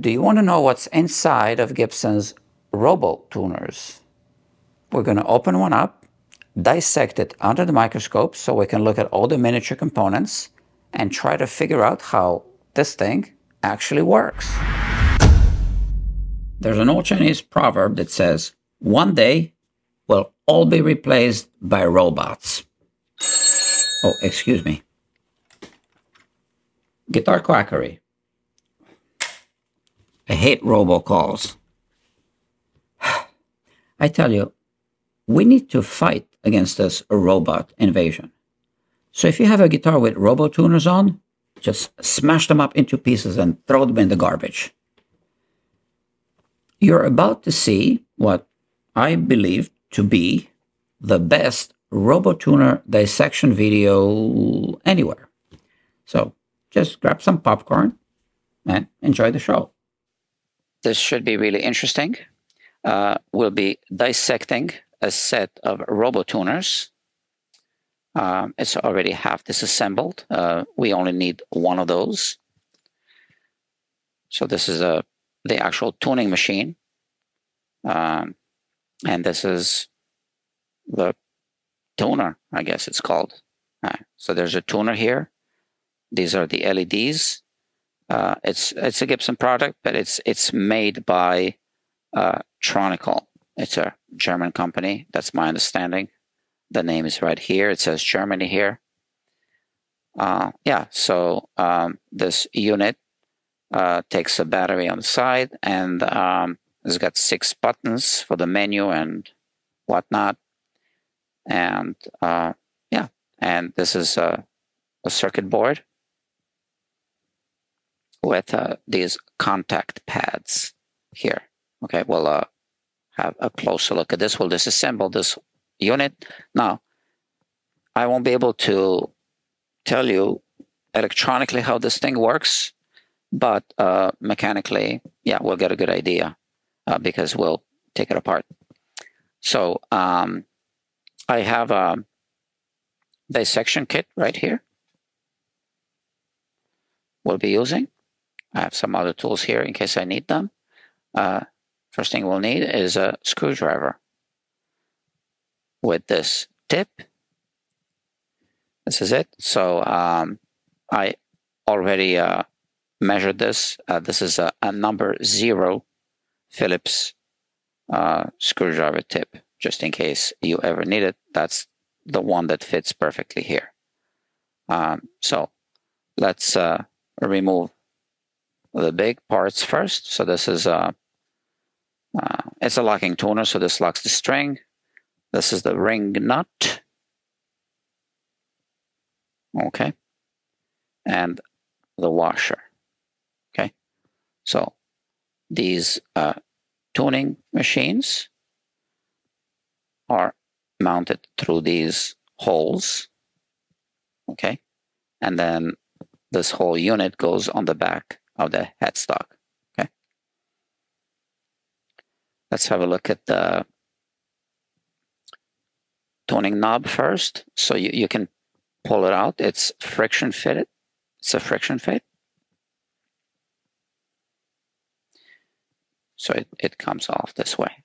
Do you want to know what's inside of Gibson's Robot Tuners? We're going to open one up, dissect it under the microscope so we can look at all the miniature components and try to figure out how this thing actually works. There's an old Chinese proverb that says, one day we'll all be replaced by robots. Oh, excuse me. Guitar quackery. I hate robocalls. I tell you, we need to fight against this robot invasion. So if you have a guitar with robot tuners on, just smash them up into pieces and throw them in the garbage. You're about to see what I believe to be the best Robot Tuner dissection video anywhere. So just grab some popcorn and enjoy the show. This should be really interesting. Uh, we'll be dissecting a set of Robot Tuners. Um, it's already half disassembled. Uh, we only need one of those. So this is a the actual tuning machine. Um, and this is the tuner, I guess it's called. Uh, so there's a tuner here. These are the LEDs. Uh, it's it's a Gibson product, but it's it's made by uh, Tronical. It's a German company. That's my understanding. The name is right here. It says Germany here. Uh, yeah, so um, this unit uh, takes a battery on the side and um, it's got six buttons for the menu and whatnot. And uh, yeah, and this is a, a circuit board with uh, these contact pads here. Okay, we'll uh, have a closer look at this. We'll disassemble this unit. Now, I won't be able to tell you electronically how this thing works, but uh, mechanically, yeah, we'll get a good idea uh, because we'll take it apart. So um, I have a dissection kit right here. We'll be using. I have some other tools here in case I need them. Uh, first thing we'll need is a screwdriver with this tip. This is it. So um, I already uh, measured this. Uh, this is a, a number zero Phillips uh, screwdriver tip, just in case you ever need it. That's the one that fits perfectly here. Um, so let's uh, remove the big parts first. So this is a, uh, it's a locking tuner, so this locks the string. This is the ring nut. Okay. And the washer. Okay. So these uh, tuning machines are mounted through these holes. Okay. And then this whole unit goes on the back of the headstock. Okay. Let's have a look at the toning knob first. So you, you can pull it out. It's friction fitted. It's a friction fit. So it, it comes off this way.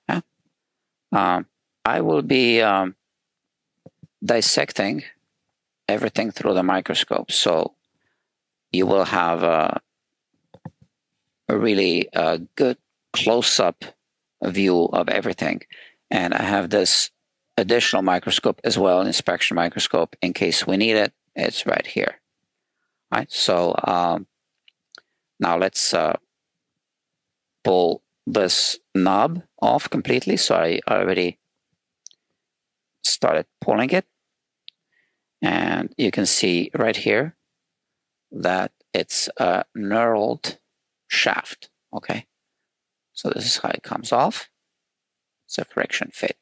Um, I will be um, dissecting everything through the microscope. So you will have a, a really uh, good close-up view of everything. And I have this additional microscope as well, an inspection microscope, in case we need it. It's right here. All right. So um, now let's uh, pull this knob off completely. So I already started pulling it. And you can see right here that it's a knurled shaft. Okay. So this is how it comes off. It's a friction fit.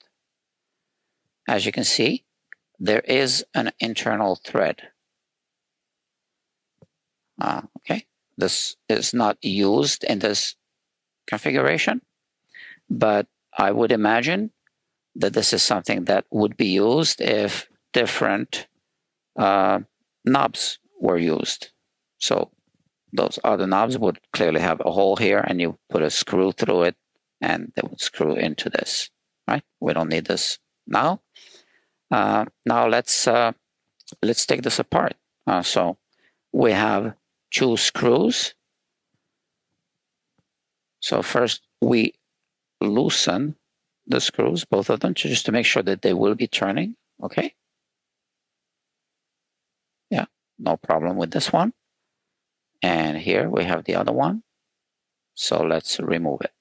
As you can see, there is an internal thread. Uh, okay. This is not used in this configuration. But I would imagine that this is something that would be used if different uh, knobs were used. So those other knobs would clearly have a hole here and you put a screw through it and they would screw into this, right? We don't need this now. Uh, now let's uh, let's take this apart. Uh, so we have two screws. So first we loosen the screws, both of them, to just to make sure that they will be turning. Okay. Yeah, no problem with this one. And here we have the other one. So let's remove it.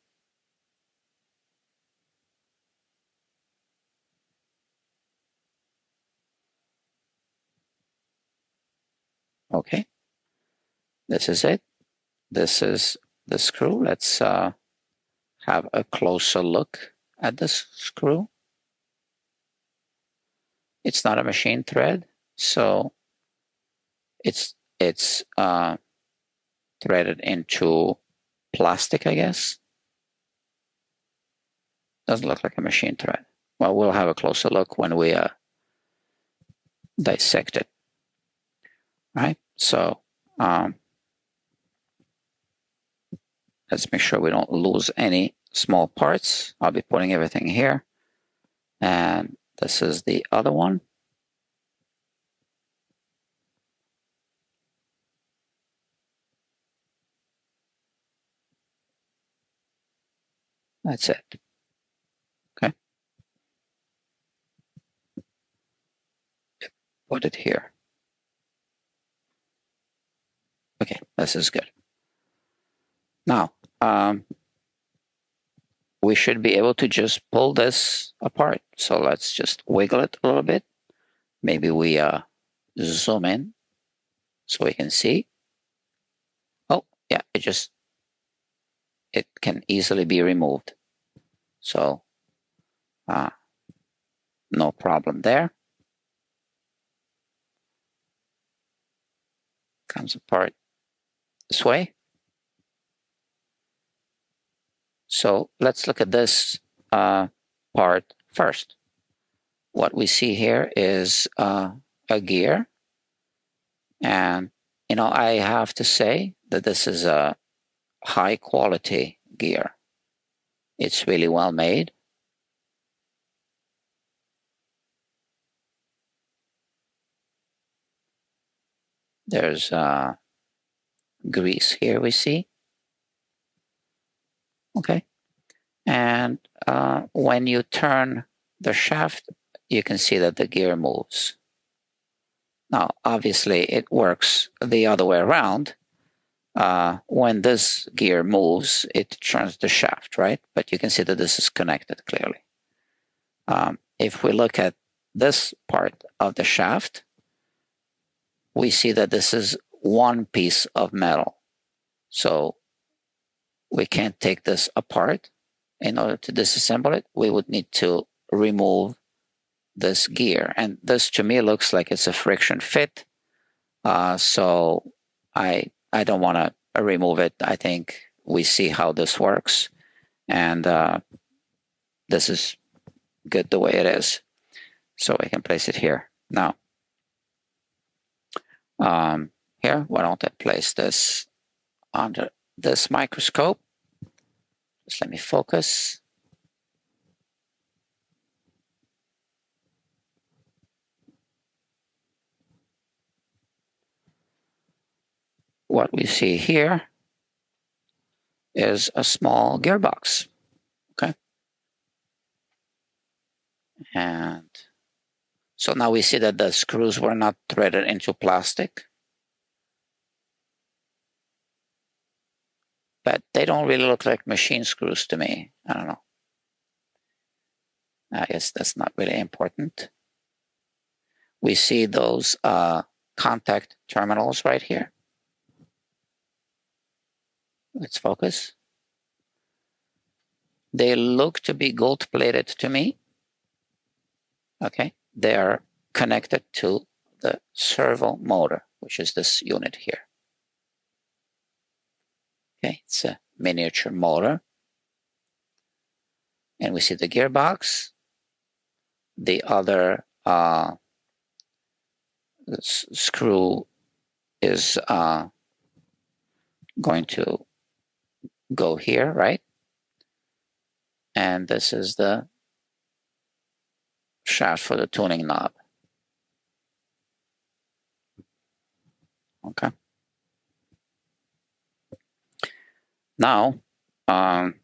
Okay, this is it. This is the screw. Let's uh, have a closer look at this screw. It's not a machine thread, so it's it's uh, threaded into plastic, I guess. Doesn't look like a machine thread. Well, we'll have a closer look when we uh, dissect it. Right? So um, let's make sure we don't lose any small parts. I'll be putting everything here. And this is the other one. That's it. Okay. Put it here. Okay, this is good. Now, um, we should be able to just pull this apart. So let's just wiggle it a little bit. Maybe we uh, zoom in so we can see. Oh, yeah, it just, it can easily be removed. So, uh, no problem there. Comes apart this way. So let's look at this uh, part first. What we see here is uh, a gear. And, you know, I have to say that this is a high quality gear. It's really well made. There's uh, grease here we see. Okay. And uh, when you turn the shaft, you can see that the gear moves. Now, obviously, it works the other way around. Uh, when this gear moves, it turns the shaft, right? But you can see that this is connected clearly. Um, if we look at this part of the shaft, we see that this is one piece of metal. So we can't take this apart. In order to disassemble it, we would need to remove this gear. And this to me looks like it's a friction fit. Uh, so I I don't want to remove it. I think we see how this works. And uh, this is good the way it is. So I can place it here. Now, um, here, why don't I place this under this microscope? Just let me focus. What we see here is a small gearbox. Okay. And so now we see that the screws were not threaded into plastic. but they don't really look like machine screws to me. I don't know. I guess that's not really important. We see those uh, contact terminals right here. Let's focus. They look to be gold plated to me. Okay, they are connected to the servo motor, which is this unit here. Okay, it's a miniature motor. And we see the gearbox. The other uh, screw is uh, going to go here, right? And this is the shaft for the tuning knob. Okay. Now, um,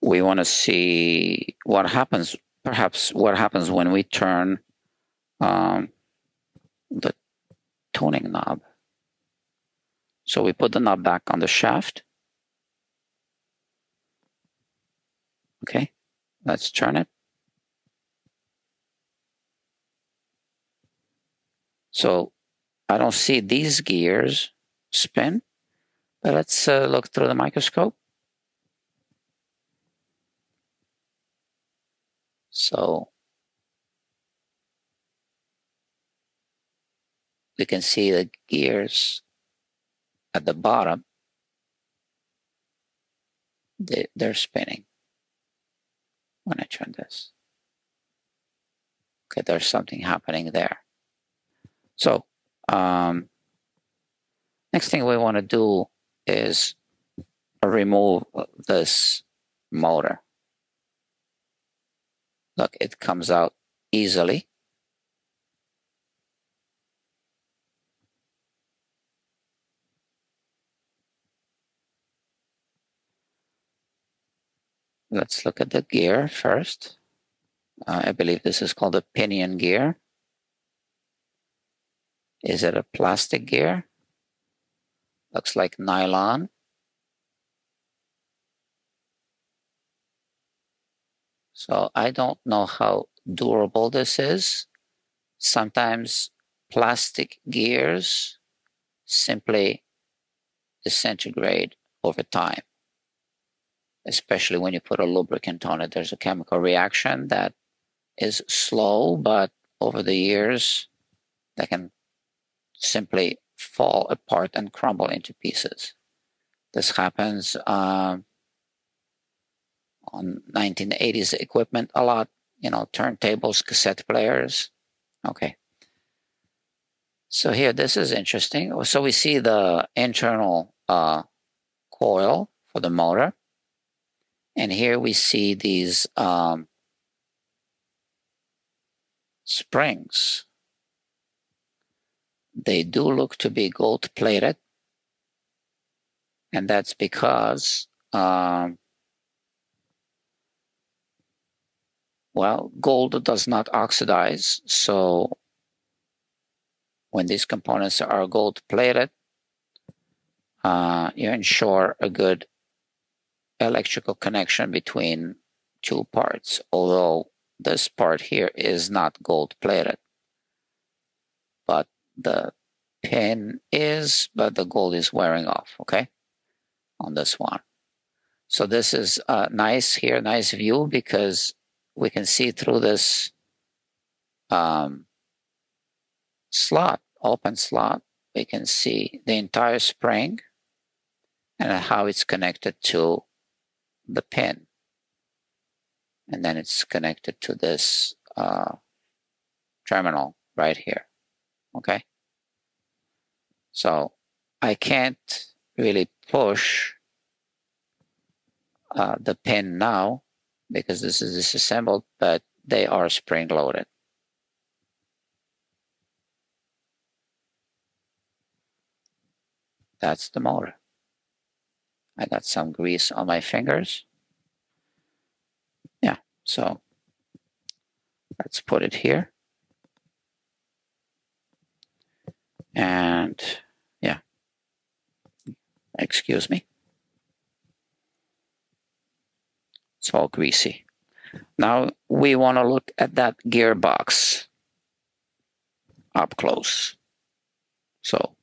we want to see what happens, perhaps what happens when we turn um, the tuning knob. So we put the knob back on the shaft. Okay, let's turn it. So I don't see these gears spin, but let's uh, look through the microscope. So we can see the gears at the bottom. They, they're spinning when I turn this. Okay, there's something happening there. So um, next thing we want to do is remove this motor. Look, it comes out easily. Let's look at the gear first. Uh, I believe this is called a pinion gear. Is it a plastic gear? Looks like nylon. So I don't know how durable this is. Sometimes plastic gears simply disintegrate over time, especially when you put a lubricant on it. There's a chemical reaction that is slow, but over the years, that can simply fall apart and crumble into pieces. This happens um, on 1980s equipment a lot, you know, turntables, cassette players. Okay. So here, this is interesting. So we see the internal uh, coil for the motor. And here we see these um, springs they do look to be gold plated. And that's because, um, well, gold does not oxidize. So when these components are gold plated, uh, you ensure a good electrical connection between two parts, although this part here is not gold plated. But the pin is, but the gold is wearing off, okay, on this one. So this is a nice here, nice view because we can see through this um, slot, open slot, we can see the entire spring and how it's connected to the pin. And then it's connected to this uh, terminal right here. Okay. So I can't really push uh, the pin now because this is disassembled, but they are spring loaded. That's the motor. I got some grease on my fingers. Yeah, so let's put it here. And yeah, excuse me. It's all greasy. Now we want to look at that gearbox up close. So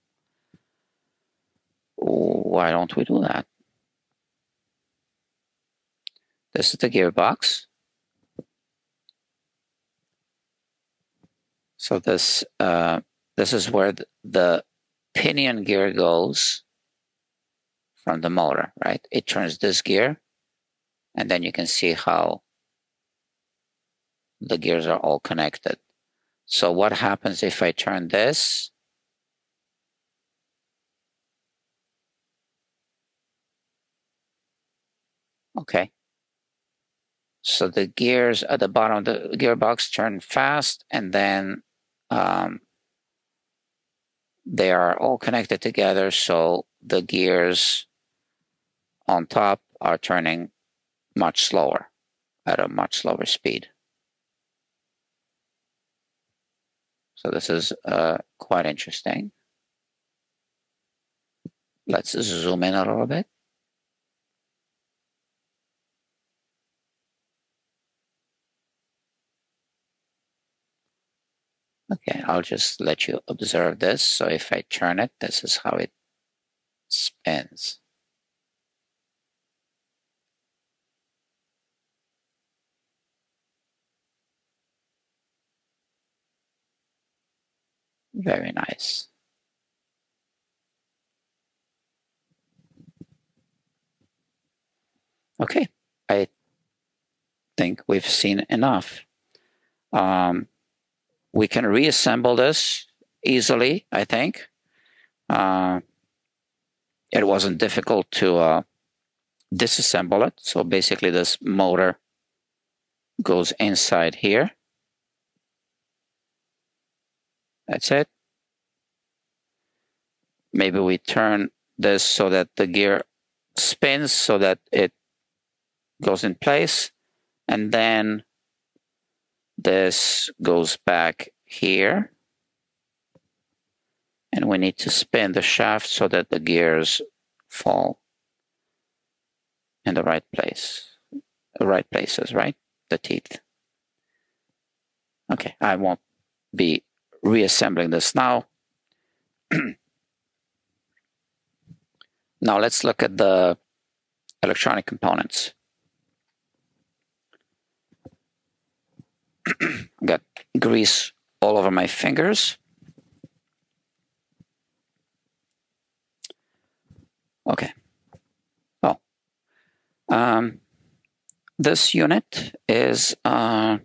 why don't we do that? This is the gearbox. So this uh, this is where the pinion gear goes from the motor, right? It turns this gear, and then you can see how the gears are all connected. So what happens if I turn this? Okay, so the gears at the bottom of the gearbox turn fast and then um, they are all connected together. So the gears on top are turning much slower at a much slower speed. So this is uh, quite interesting. Let's zoom in a little bit. Okay, I'll just let you observe this. So if I turn it, this is how it spins. Very nice. Okay, I think we've seen enough. Um, we can reassemble this easily, I think. Uh, it wasn't difficult to uh, disassemble it. So basically this motor goes inside here. That's it. Maybe we turn this so that the gear spins so that it goes in place. And then this goes back here. And we need to spin the shaft so that the gears fall in the right place, the right places, right? The teeth. Okay, I won't be reassembling this now. now let's look at the electronic components. got grease all over my fingers. Okay. Oh. Um, this unit is uh,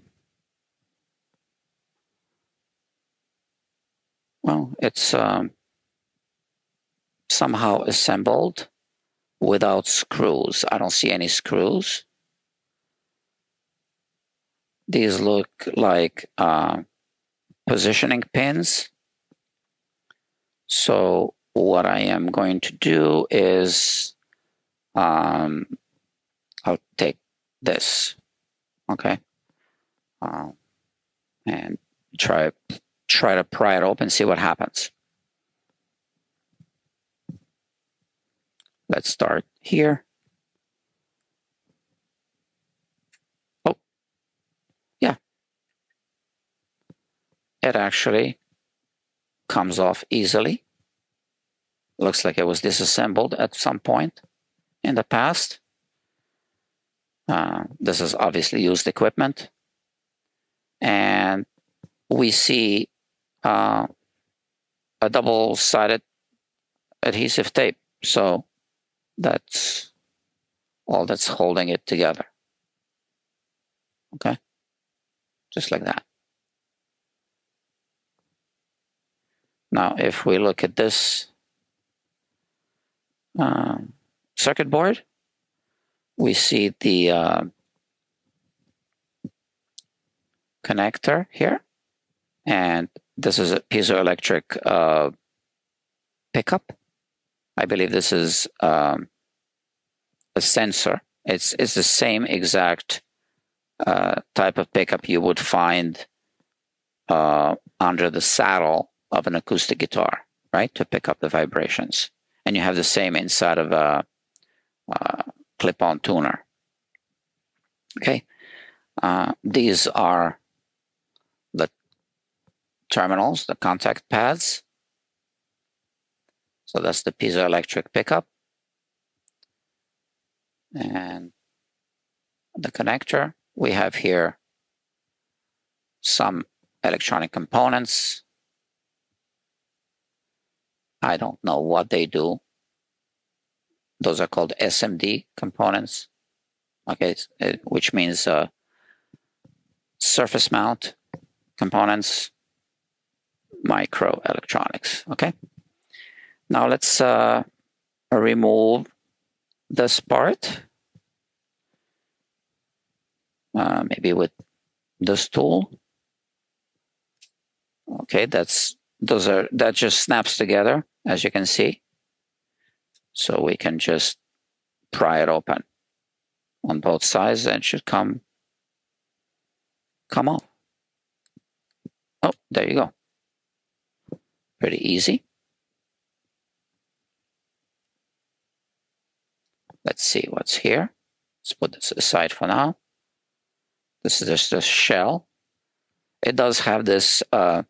well, it's um, somehow assembled without screws. I don't see any screws. These look like uh, positioning pins. So what I am going to do is um, I'll take this, okay, uh, and try try to pry it open, see what happens. Let's start here. It actually comes off easily. Looks like it was disassembled at some point in the past. Uh, this is obviously used equipment. And we see uh, a double-sided adhesive tape. So that's all that's holding it together. Okay? Just like that. Now, if we look at this uh, circuit board, we see the uh, connector here, and this is a piezoelectric uh, pickup. I believe this is um, a sensor. It's it's the same exact uh, type of pickup you would find uh, under the saddle of an acoustic guitar, right, to pick up the vibrations. And you have the same inside of a, a clip-on tuner. Okay, uh, these are the terminals, the contact pads. So that's the piezoelectric pickup. And the connector, we have here some electronic components I don't know what they do. Those are called SMD components, okay, which means uh, surface mount components, microelectronics, okay? Now let's uh, remove this part. uh, maybe with this tool. Okay, that's those are that just snaps together as you can see. So we can just pry it open on both sides and should come come off. Oh, there you go. Pretty easy. Let's see what's here. Let's put this aside for now. This is just a shell. It does have this uh,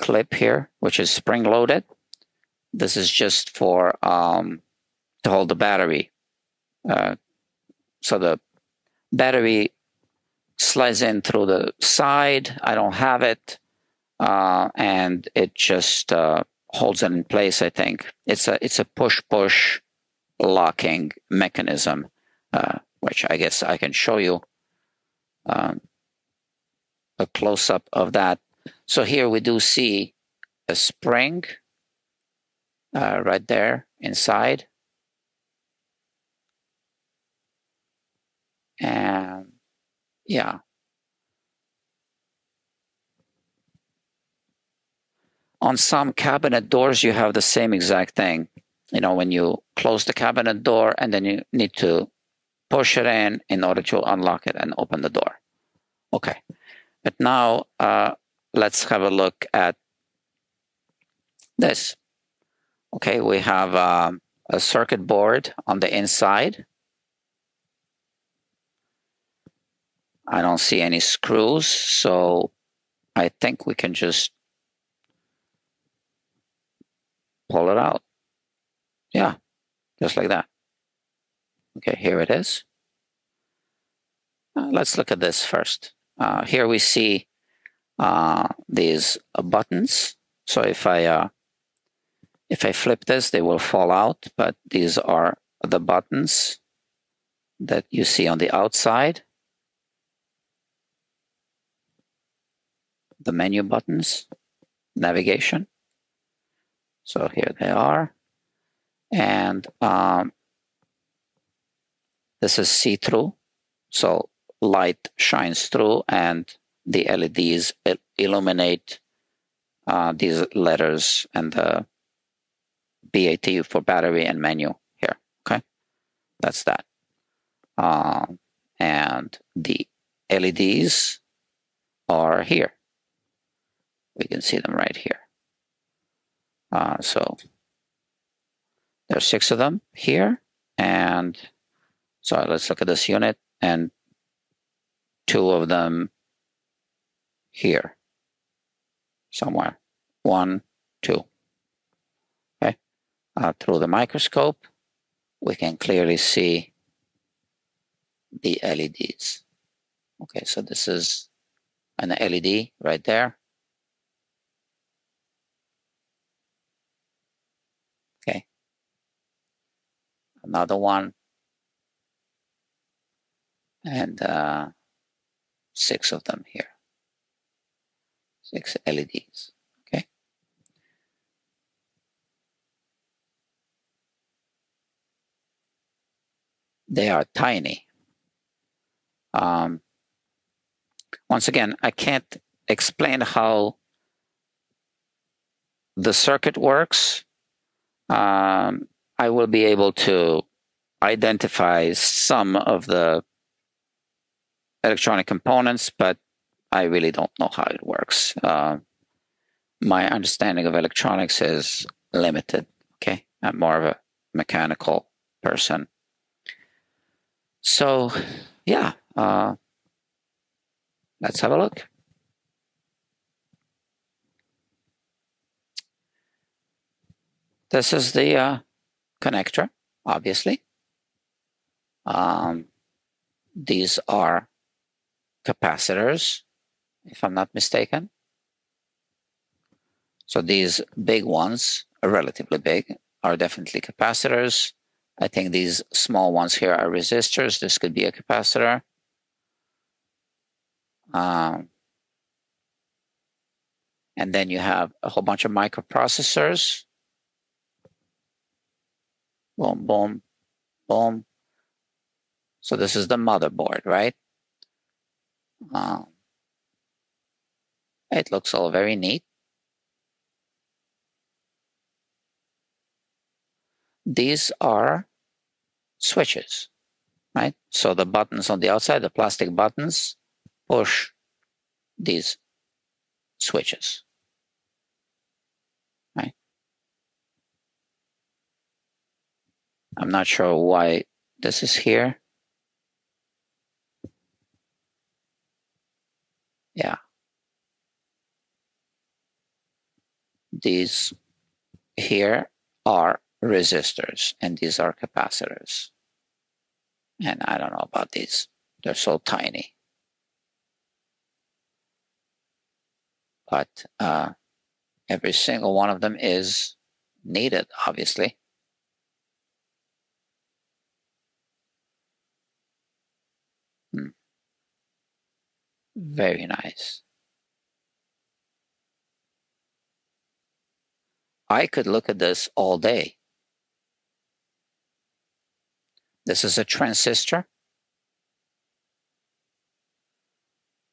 clip here, which is spring loaded. This is just for um, to hold the battery. Uh, so the battery slides in through the side. I don't have it. Uh, and it just uh, holds it in place, I think. It's a, it's a push-push locking mechanism, uh, which I guess I can show you um, a close-up of that. So here we do see a spring uh, right there inside. And yeah. On some cabinet doors, you have the same exact thing. You know, when you close the cabinet door and then you need to push it in in order to unlock it and open the door. Okay. But now uh, let's have a look at this. Okay, we have um, a circuit board on the inside. I don't see any screws, so I think we can just pull it out. Yeah, just like that. Okay, here it is. Uh, let's look at this first. Uh, here we see uh, these buttons. So if I uh, if I flip this, they will fall out, but these are the buttons that you see on the outside. The menu buttons, navigation. So here they are. And um, this is see-through. So light shines through and the LEDs illuminate uh, these letters and the BAT for battery and menu here. Okay, that's that. Uh, and the LEDs are here. We can see them right here. Uh, so there's six of them here. And so let's look at this unit and two of them here somewhere. One, two uh, through the microscope, we can clearly see the LEDs. Okay, so this is an LED right there. Okay. Another one. And uh, six of them here. Six LEDs. Okay. They are tiny. Um, once again, I can't explain how the circuit works. Um, I will be able to identify some of the electronic components, but I really don't know how it works. Uh, my understanding of electronics is limited. Okay, I'm more of a mechanical person. So, yeah, uh, let's have a look. This is the uh, connector, obviously. Um, these are capacitors, if I'm not mistaken. So these big ones, relatively big, are definitely capacitors. I think these small ones here are resistors. This could be a capacitor. Um, and then you have a whole bunch of microprocessors. Boom, boom, boom. So this is the motherboard, right? Um, it looks all very neat. These are switches, right? So the buttons on the outside, the plastic buttons, push these switches. Right? I'm not sure why this is here. Yeah. These here are resistors and these are capacitors. And I don't know about these. They're so tiny. But uh, every single one of them is needed, obviously. Hmm. Very nice. I could look at this all day. This is a transistor.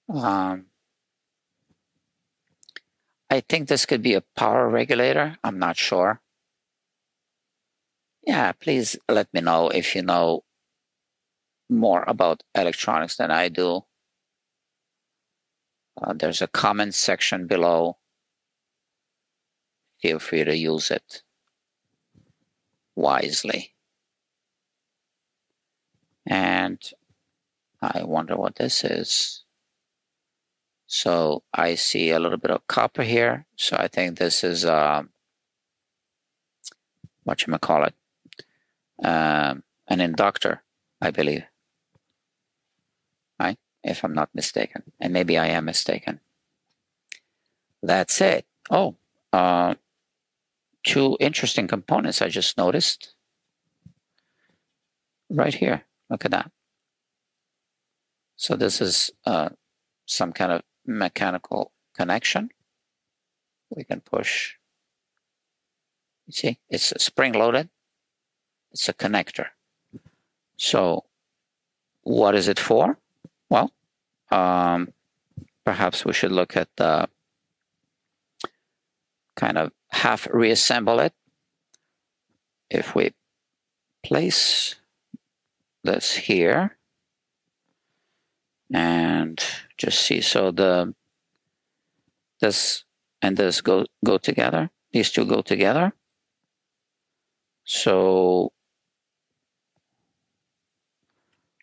Um, I think this could be a power regulator. I'm not sure. Yeah, please let me know if you know more about electronics than I do. Uh, there's a comment section below. Feel free to use it wisely. And I wonder what this is. So I see a little bit of copper here. So I think this is, um, what you call it, um, an inductor, I believe. Right? If I'm not mistaken. And maybe I am mistaken. That's it. Oh, uh, two interesting components I just noticed. Right here. Look at that. So this is uh, some kind of mechanical connection. We can push. You see, it's a spring loaded. It's a connector. So what is it for? Well, um, perhaps we should look at the kind of half reassemble it. If we place this here and just see so the this and this go go together these two go together. So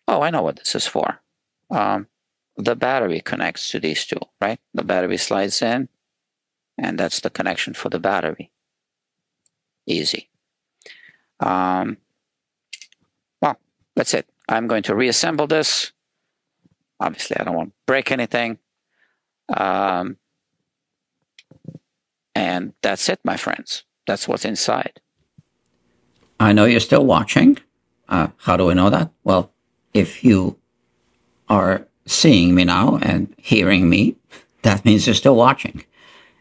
oh i know what this is for. Um, the battery connects to these two right? The battery slides in and that's the connection for the battery easy um, well that's it i'm going to reassemble this Obviously, I don't want to break anything. Um, and that's it, my friends. That's what's inside. I know you're still watching. Uh, how do I know that? Well, if you are seeing me now and hearing me, that means you're still watching.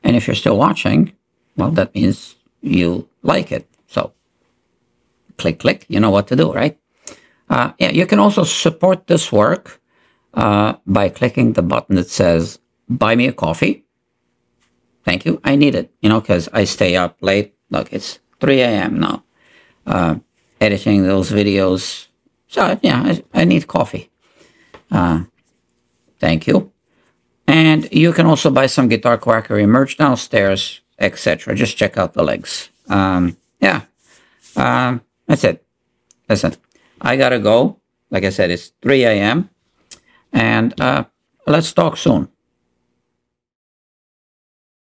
And if you're still watching, well, that means you like it. So click, click, you know what to do, right? Uh, yeah, you can also support this work uh, by clicking the button that says buy me a coffee. Thank you. I need it, you know, because I stay up late. Look, it's 3 a.m. now, uh, editing those videos. So, yeah, I, I need coffee. Uh, thank you. And you can also buy some Guitar Quackery merch downstairs, etc. Just check out the links. Um, yeah, um, that's it. Listen, I gotta go. Like I said, it's 3 a.m. And uh, let's talk soon.